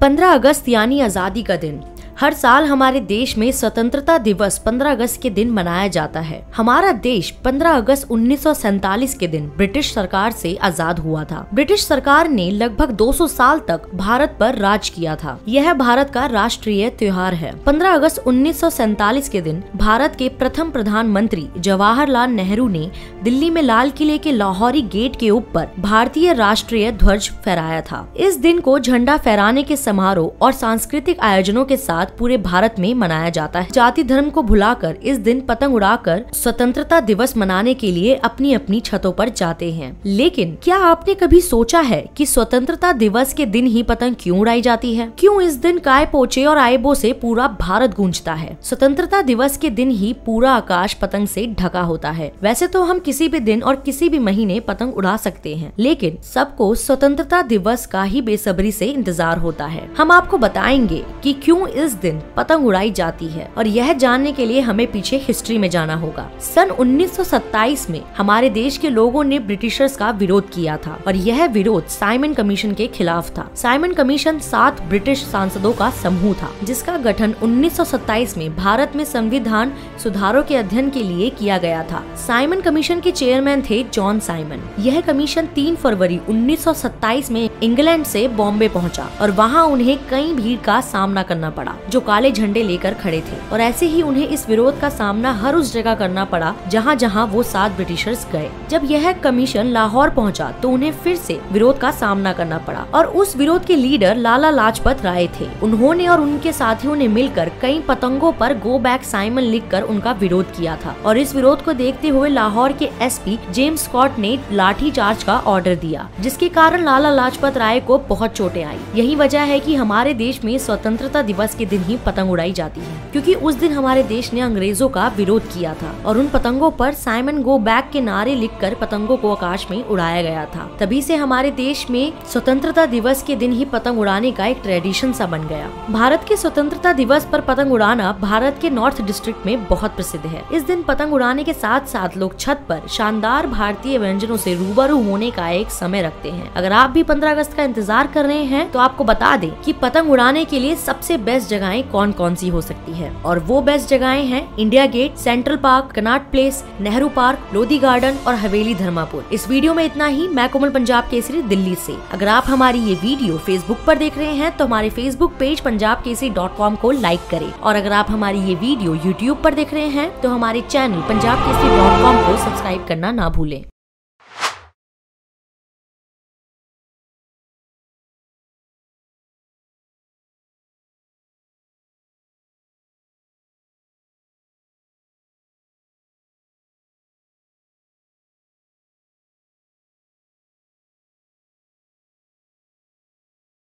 पंद्रह अगस्त यानी आज़ादी का दिन। हर साल हमारे देश में स्वतंत्रता दिवस 15 अगस्त के दिन मनाया जाता है। हमारा देश 15 अगस्त उन्नीस के दिन ब्रिटिश सरकार से आज़ाद हुआ था। ब्रिटिश सरकार ने लगभग 200 साल तक भारत पर राज किया था। यह भारत का राष्ट्रीय त्योहार है। 15 अगस्त उन्नीस के दिन भारत के प्रथम प्रधानमंत्री जवाहरलाल नेहरू ने दिल्ली में लाल किले के लाहौरी गेट के ऊपर भारतीय राष्ट्रीय ध्वज फहराया था। इस दिन को झंडा फहराने के समारोह और सांस्कृतिक आयोजनों के साथ साथ पूरे भारत में मनाया जाता है। जाति धर्म को भुलाकर इस दिन पतंग उड़ाकर स्वतंत्रता दिवस मनाने के लिए अपनी अपनी छतों पर जाते हैं। लेकिन क्या आपने कभी सोचा है कि स्वतंत्रता दिवस के दिन ही पतंग क्यों उड़ाई जाती है? क्यों इस दिन काय पोचे और आयबो से पूरा भारत गूंजता है? स्वतंत्रता दिवस के दिन ही पूरा आकाश पतंग से ढका होता है। वैसे तो हम किसी भी दिन और किसी भी महीने पतंग उड़ा सकते हैं, लेकिन सबको स्वतंत्रता दिवस का ही बेसब्री से इंतज़ार होता है। हम आपको बताएँगे कि क्यों इस दिन पतंग उड़ाई जाती है और यह जानने के लिए हमें पीछे हिस्ट्री में जाना होगा। सन 1927 में हमारे देश के लोगों ने ब्रिटिशर्स का विरोध किया था और यह विरोध साइमन कमीशन के खिलाफ था। साइमन कमीशन सात ब्रिटिश सांसदों का समूह था, जिसका गठन 1927 में भारत में संविधान सुधारों के अध्ययन के लिए किया गया था। साइमन कमीशन के चेयरमैन थे जॉन साइमन। यह कमीशन 3 फरवरी 1927 में इंग्लैंड से बॉम्बे पहुँचा और वहाँ उन्हें कई भीड़ का सामना करना पड़ा। जो काले झंडे लेकर खड़े थे। और ऐसे ही उन्हें इस विरोध का सामना हर उस जगह करना पड़ा जहाँ जहाँ वो सात ब्रिटिशर्स गए। जब यह कमीशन लाहौर पहुँचा तो उन्हें फिर से विरोध का सामना करना पड़ा। और उस विरोध के लीडर लाला लाजपत राय थे। उन्होंने और उनके साथियों ने मिलकर कई पतंगों पर गो बैक साइमन लिखकर उनका विरोध किया था। और इस विरोध को देखते हुए लाहौर के एसपी जेम्स स्कॉट ने लाठी चार्ज का ऑर्डर दिया, जिसके कारण लाला लाजपत राय को बहुत चोटें आई। यही वजह है कि हमारे देश में स्वतंत्रता दिवस के दिन दिन ही पतंग उड़ाई जाती है। क्योंकि उस दिन हमारे देश ने अंग्रेज़ों का विरोध किया था और उन पतंगों पर साइमन गो बैक के नारे लिखकर पतंगों को आकाश में उड़ाया गया था। तभी से हमारे देश में स्वतंत्रता दिवस के दिन ही पतंग उड़ाने का एक ट्रेडिशन सा बन गया। भारत के स्वतंत्रता दिवस पर पतंग उड़ाना भारत के नॉर्थ डिस्ट्रिक्ट में बहुत प्रसिद्ध है। इस दिन पतंग उड़ाने के साथ साथ लोग छत पर शानदार भारतीय व्यंजनों से रूबरू होने का एक समय रखते हैं। अगर आप भी पंद्रह अगस्त का इंतज़ार कर रहे हैं तो आपको बता दें कि पतंग उड़ाने के लिए सबसे बेस्ट जगहें कौन कौन सी हो सकती है? और वो बेस्ट जगहें हैं India Gate Central Park Connaught Place Nehru Park Lodhi Garden और हवेली धर्मापुर इस वीडियो में इतना ही। मैं कोमल पंजाब केसरी, दिल्ली से। अगर आप हमारी ये वीडियो फेसबुक पर देख रहे हैं तो हमारे Facebook page Punjab Kesari dot com को लाइक करें। और अगर आप हमारी ये वीडियो यूट्यूब पर देख रहे हैं तो हमारे channel Punjab Kesari dot com को सब्सक्राइब करना ना भूलें।